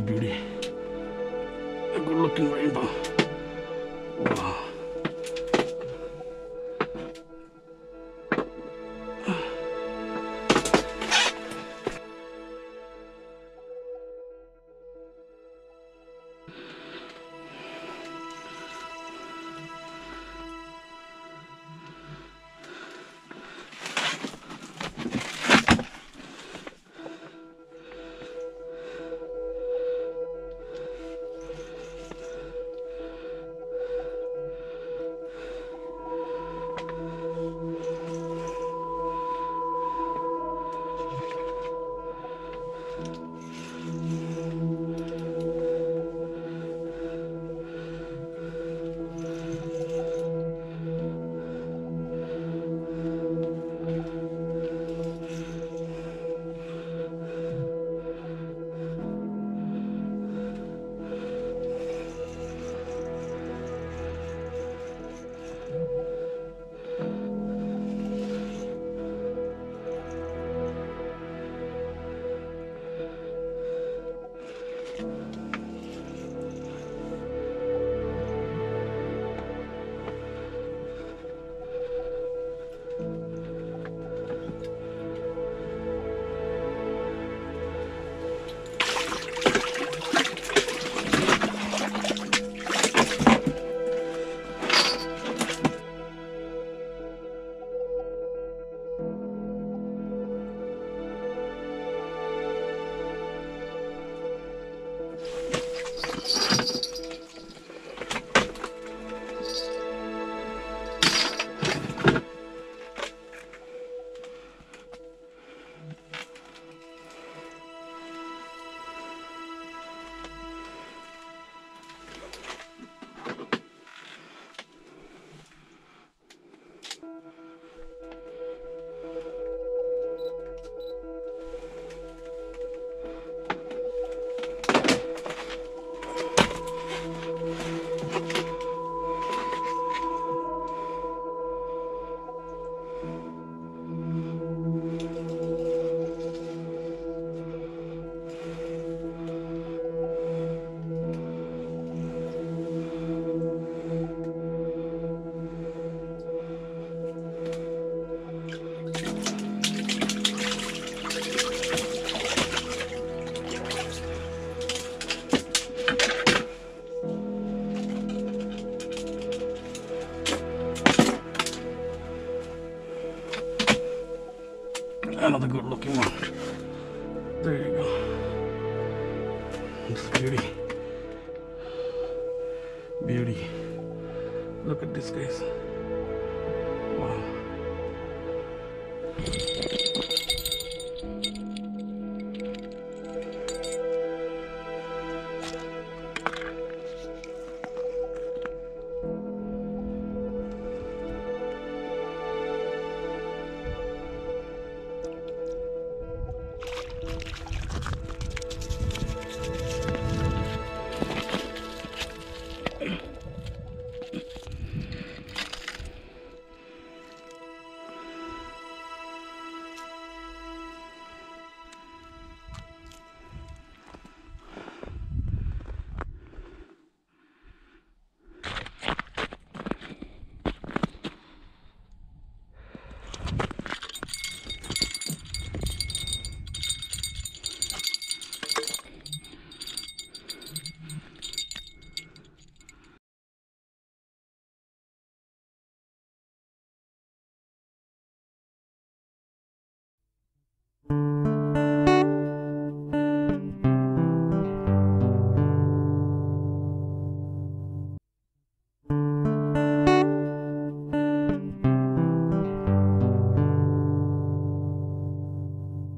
Beauty. A good looking rainbow. another good looking one. There you go. This beauty. Beauty. Look at this guys. Wow.